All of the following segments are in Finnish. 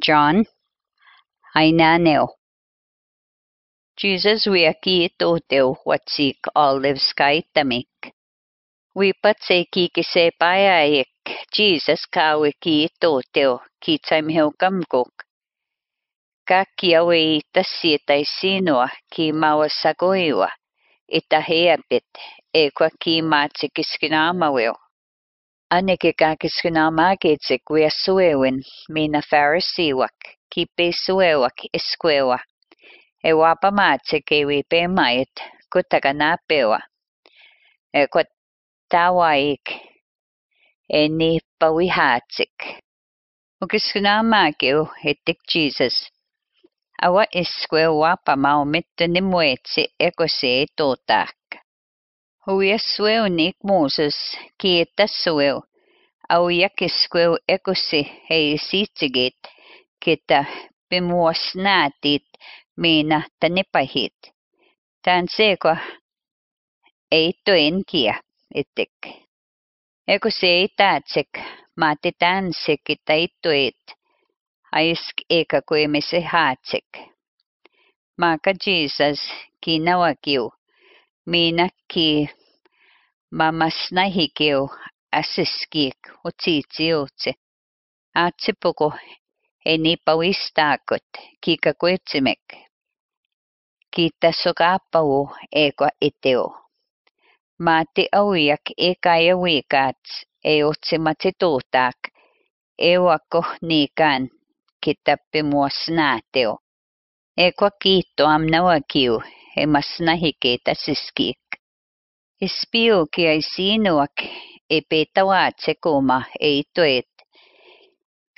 John, aina neo. Jesus, we aki ito teo watsik olives kai tamik. We patse ki kise pai ek, Jesus ka we ki ito teo ki taim heo kamkuk. Ka ki awe i tasietai sinua ki mawa sagoiwa, ita hea bit, e kwa ki maa tikiskina amaweo. Anikikakiskunamakitsik wiasueuin minafarisiuak, kipisueuak iskueua. Ewapamatsik iwipemait, e kot tawaik, enipawihatsik. Ukiskunamakeu hitik Jesus. Awa iskueua pamaumittunimuetsi ekosi tota. Nimwetsi ekose totak. Huiasweu nik Moses kiitassueu. Au yakiskweu ekose heisitsigit kita pimuasnatit mina tanipahit. Tan sekwa eito enkia itik. Ekose itatsik matitansik itaituit. Aisk eka kuemise hatsik. Maka Jesus kinawakiu. Mina ki mamasnahikiu asiskik utsitsiutsi. Atsipuko enipawistakot kikakuitsimek. Kitasokapau ekwa iteo. Mati auyak ekaya wikats eotsimatsitutak ewako nikan kitappimuasnateo. Ekwa kiito amnawakiu emasnahikit asiskik. Ispiu kiaisinuak epetawatsekuma eituet.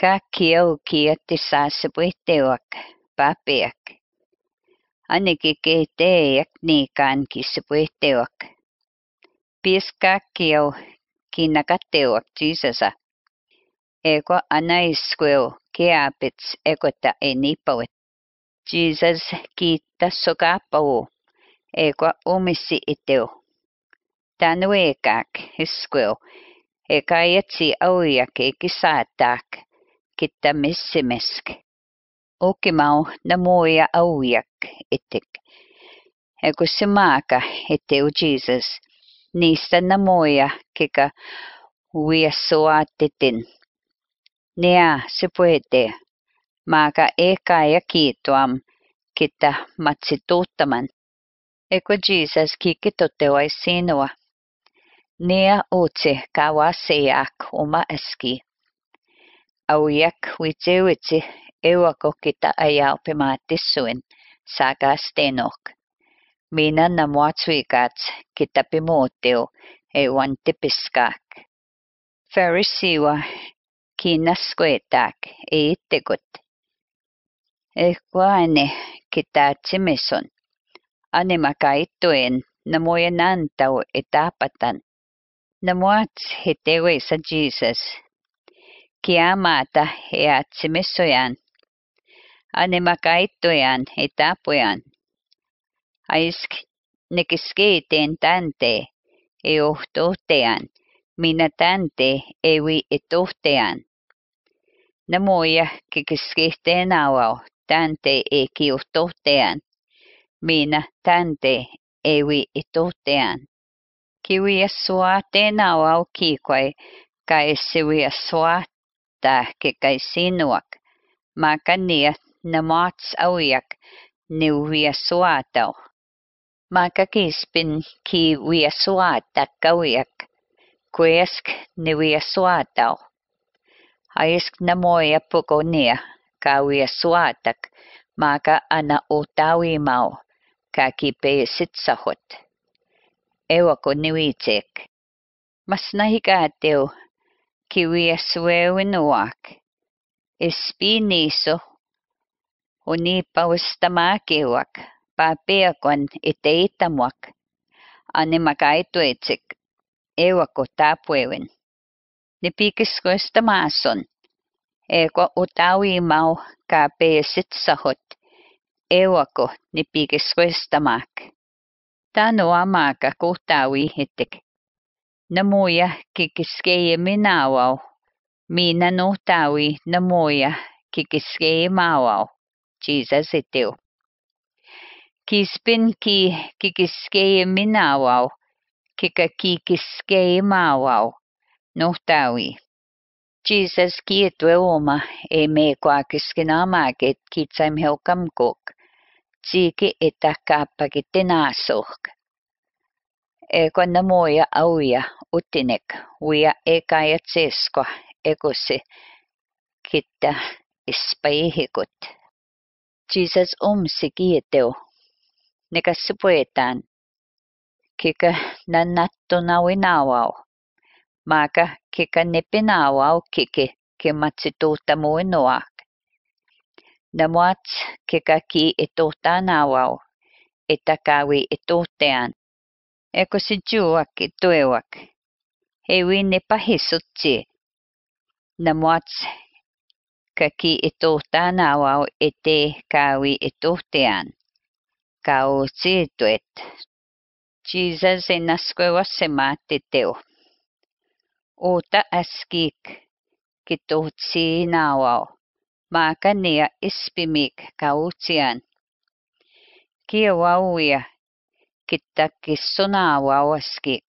Kakiau kiatisasipuitewak papiak. Aniki keteyak nikan kisipuitewak. Piskakiau kinakatewak Jesusa. Ekwa anaiskweu kiapits ekota enipawet. Jesus kiitta sokapau ekwa umisi iteu. Tanuekak iskweu ekayatsi auyak ekisatak kita missimisk. Ukimau namuya auyak itik. Ekusimaka iteu Jesus. Niistä namuya kika wiasuatitin. Nea se puede. Maka eka ja kiituam kita matsituuttaman. Ekwa Jesus kikitotewai sinua. nea o te kawa se ak o ma eski. Au iak hui te uiti e wako ki ta pe maa suin, saka stenok. Mina na mua tuigat ki mōteo e wan te piskak. Farisiwa ki na e i te. E kwa ane ki. Ane maka ito en na moe nantau e Namuats hetewe sa Jesus. Kiamata heatsimisoyan. Animakaituyan etapuyan. Aisk nekiskeiten tante eohtohtean. Minatante ewi etohtean. Namoya kikiskehteenawau tante e kiuhtohtean. Mina tante ewi etohtean. kiwi a soa tēnā o au ki koe, ka e siwi a soa tā ke kai sinuak. Mā ka nia na māts au iak ni ui soa tau. Mā ka ki spin ki ui e soa tā kau iak, koe esk ni ui soa tau. A esk na moe a puko nia ka ui soa tak, mā ka ana o tāwi mau ka ki pe sitsahot. Sitsahot. Espiniso unipaustamakiwak papiakon iteitamuak. Animakaituetsik ewako tapuewin. Nipikiskuestamason. Eko utawi mau kape sitsahot. Ewako nipikiskuestamak. Tano amaka kutawi hitik. Namuya kikiskeye minawau. Mina no tawi namuya kikiskei mawau. Jesus iteu. Kispin ki kikiskei minawau. Kika kikiskei mawau. Nuhtawi. Jesus kietwe oma e me kwakiskinamaket kitsaim helkamkok. Tsiki etakapakitinasohk. E konna moja auja utinek ekajat seskoa ekosi kitta ispaihikut. Jesus umsi kieteu. Nekas puetaan. Kika nanattu nawinawau. Maka kika nipinawau kiki Na ke kaki e tō tāna wau, e takawi e tō tean. E ko si juuak e tue wak. He wi ne pahi sutsi. Na moat kaki e tō tāna wau e te kawi e tō tean. Ka o si e tuet. Jesus e naskwe wa se mā te teo. O ta askik ki tō tī nā wau. Makania ispimik kautsian. Kiawauia kittakissunawau askik.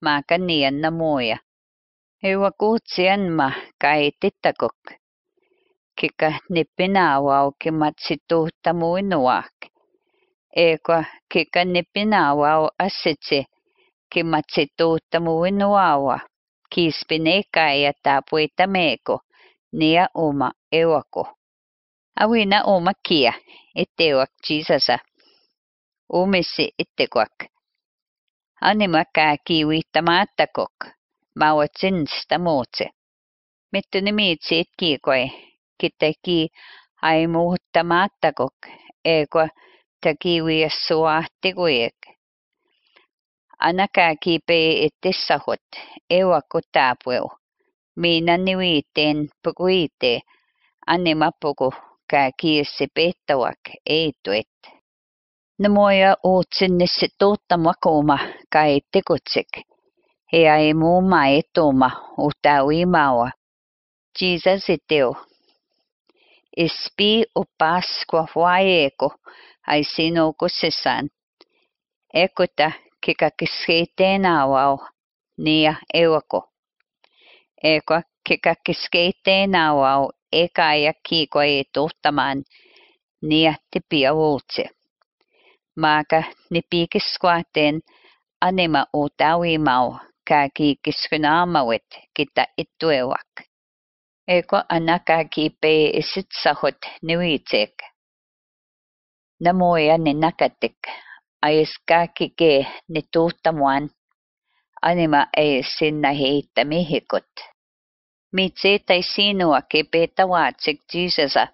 Makanian namuja. Ewa kuutsianma kaitittakok. Kika nipinawau kimatsituhtamuinuak. Eka kika nipinawau asitsi kimatsituhtamuinuawa. Kispineka ja tapuitameko. Nia uma ewako. Awina uma kia. Itewak Jesusa. Umisi ittekwak. Anima ka kiwittamaattakok. Mawatsin stamuutse. Mittu nimitsi itkikoi. Kittaki aimuuttamaatakok. Eko takiwiassuahtikujek. Anaka kipe itissahut. Ewakku taapueu. Mina niwiiten pukuite. ane mapoko ka kia se pētawak e tuet. Na moia o tine se tōta mwakoma ka e tekotik, he a e mōma e tōma o tāu i maua. Jesus e teo. E spi o Pasqua whae eko ai sino ko se san. Eko ta ke ka kiske tēnā wau, nia ewako. Eko ke ka kiske tēnā wau eka ja kiikoi tuhtamaan nia tipia uutse. Maka nipikiskuaten anima utawimau ka kiikiskunamawet kita ittuewak. Eko anaka kipe isitsahut niwitsek. Namoja ninakatik. Aiska kike nituhtamuan. Anima ei sinna heittämihikut. Mitsetai sinua kipetawatsik Jesusa.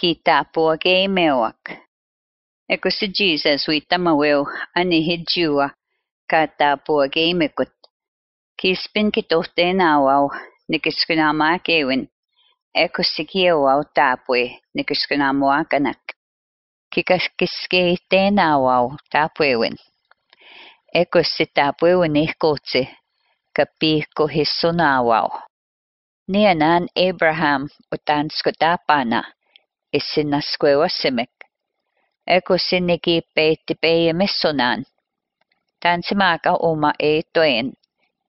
Kita pua keimewak. Eko si Jesus uitamaweu ani hijua kata pua keimekut. Kispin kituhteenawau nikiskunamakewin. Eko si kiewau tapue nikiskunamuakanak. Kikaskiskeitteenawau tapuewin. Eko si tapuewin ihkutsi kapihko hissunawau. Nianan Abraham peitti peijämissunan. Tansimaka uma ei toen,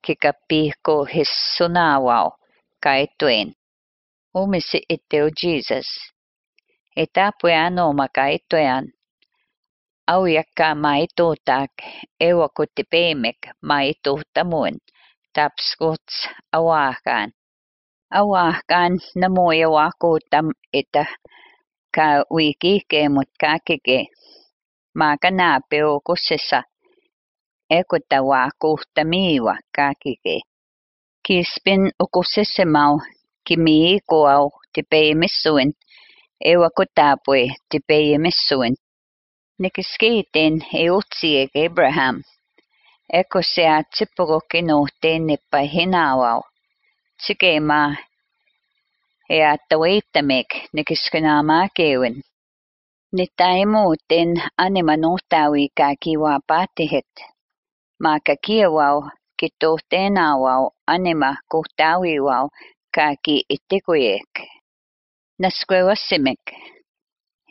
kika pihko hissunawau kai toen. Umisi itteu Jesus. Etapuan oma kai toen. Aujakka maituutak, ewakutti peimek maituuttamuun, tapskuts awahkaan. Awahkaan namoja wakuutam, että ka wikike mut kakike. Maka naapeo kussessa ekuta wakuuttamiiwa kakike. Kispin ukussesse mau kimi kuau tipeimissuin. Ewa kutapue tipeimissuin. Nikiskeitin e utsiek Abraham. Eko sea tsipukokin uhteen nippa Tsikema e attaweittamek nikiskenaamakewin. Nittaimuuten anima nuhtawi kakiwa patihet. Maka kiewau kituhteenawau anima kuhtawiwau kaki itikuyek. Nasquewassimek.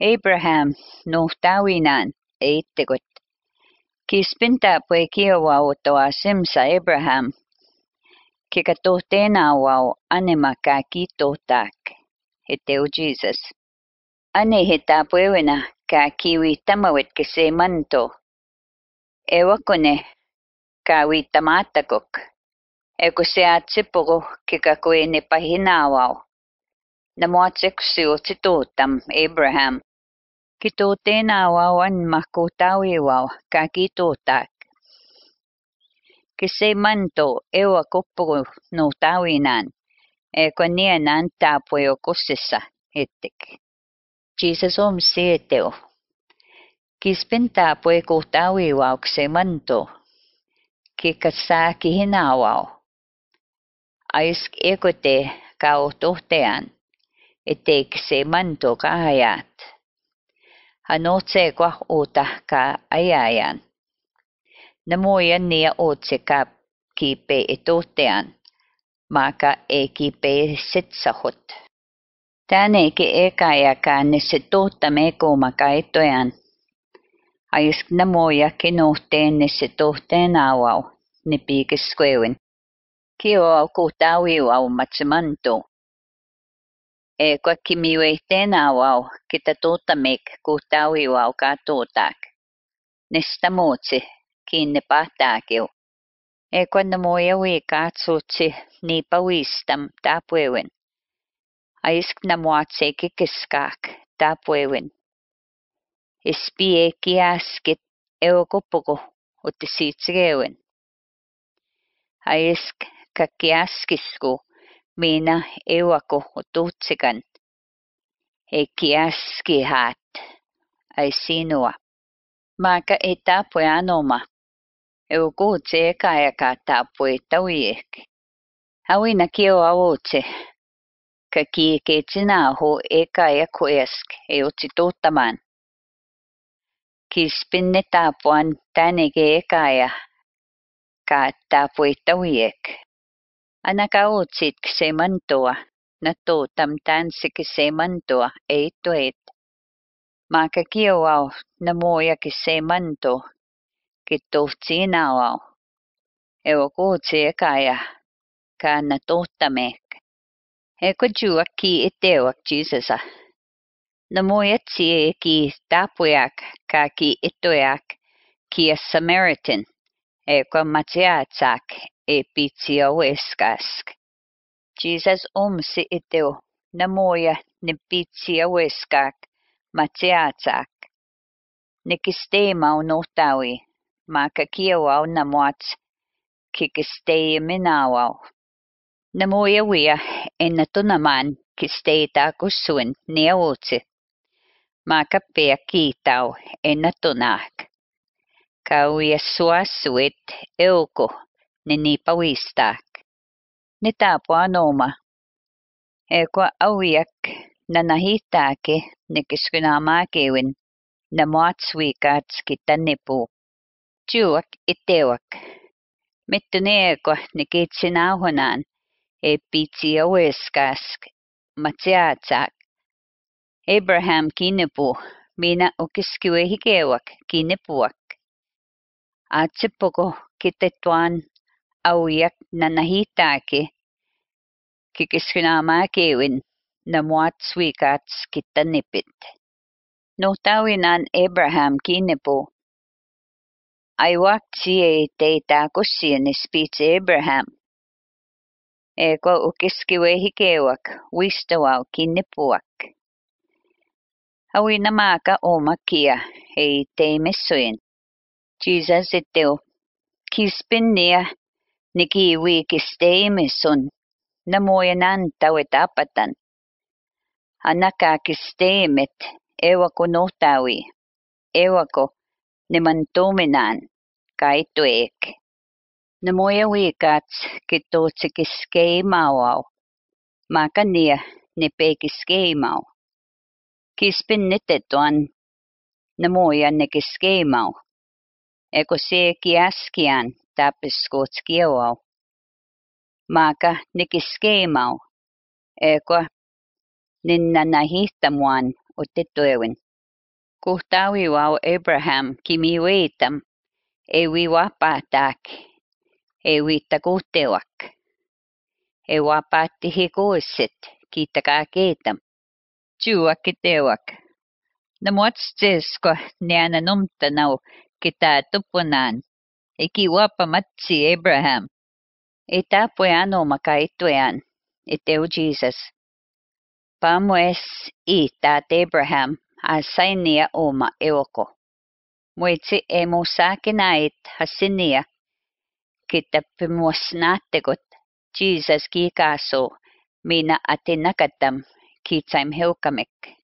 Abraham nuhtawinan eittekut. Kispinta ke kato tēnā wau ane ka ki tō tāk, he teo Jesus. Ane he tā pwewena ka kiwi tamawet ke se manto. E wakone ka wi tamātakok, e ko se a tipuro ke ka koe ne pahina wau. Na mua tekusi o te tōtam, Abraham. Ki tō tēnā wau anema ko tāwe wau ka ki tō. Manto ewa kuppugu no tawinan. Eko nienan tapueo kusissa etik. Jesus om sieteo. Kispinta pue kutawiwau kse manto. Kikasa kihinawau. Aisk ekote kau tohtean. Etek se manto kahayat. Hanotse kwa uta ka ayayan. Namuyan niya otse ka kipe etohtean. Maka e kipe sitsahot. Tane ke ekaya ka nesetohta meko makaitoyan. Aisk namoya kinohteen nesetohteen awau. Nipikiskwewin. Kio au kutawiu au matsimanto. E kwa kimiwehteen awau kitatotamek kutawiu au katotak. Nestamotsi kinne pahtakeu. E kwa namoya wikatsutsi nipawistam tapuewin. Aisk namuatse kikiskak tapuewin. Espie kiaskit eokopoko utisitsigewin. Aisk kakiaskisku mina ewako ututsikan. E kiaskihat ai sinua. Maka e tapue anoma. Eukutse kaya ka tapue tawiek. Awina kio awutse. Kaki ke tinaho e kaya kuesk e utsituttaman. Kispinne tapuan tänege e kaya ka tapue tawiek. Anaka utsit kse mantua. Nato tam tansi kse mantua e tuet. Maka kiowau namoya kse kituvtsinauau ewa kuutsiekaya ka natuhtamek ekuchuak ki eteuak chisesa. Namuetsie ki tapuyak ka ki etoyak ki a Samaritan ekwa matsiatsak e pitsiawescask. Jesus um omsi eteu namuya ne pitsiaweskak matsiatsak. Nekistema unohtawi maka kiawau namuats kikistei minawau. Namoya wia en natunaman kisteita kusuin niawutsi. Maka pea kiitau en natunak. Kauia suasuit euko ne nipawistak. Ne tapo anoma. Ekwa awiak nanahitake ne kiskunamakewin na muatswikats kitanipu. Juak itewak. Mittuneekwa ne kitsinahunan e pitsia weskask matsiatsak. Abraham kinepu mina ukiskiwe hikewak kinepuak. Atsipoko kitetuan awiak nanahitake kikiskunamakewin na muatswikats kitanipit. Nuhtawinan Abraham kinepu. Aiwak tsie teita kusien spitsi Abraham. Eko ukiskiwe hikewak wistawau kinepuak. Awi namaka omakia hei teimessuin. Jesus iteo. Kispinnia nikiwi kisteimissun. Namoyanan tawetapatan. Anaka kisteimet ewako nemantuminan kaituek. Namoya wikats kitotsikiskeimawau. Makania nepekiskeimau. Kispin netetuan namoya nekiskeimau. Eko se kiaskian tapiskotskiewau. Maka nekiskeimau. Eko ninnanahihtamuan utituewin. Kuhtawi wau Abraham kimiwitam, ewi wapatak, ewi takuhtewak. E wapati hikuisit, kitakakitam. Chuakitewak. Namuatstis ko niana numtanaw kita tupunan. Iki wapa matsi Abraham. Itapoy ano makaituyan. Iteu Jesus. Pamues i tat Abraham a sainia o ma eoko. Moiti e mo sāke nāit ha sinia ki Jesus ki kāso mina a te nakatam ki.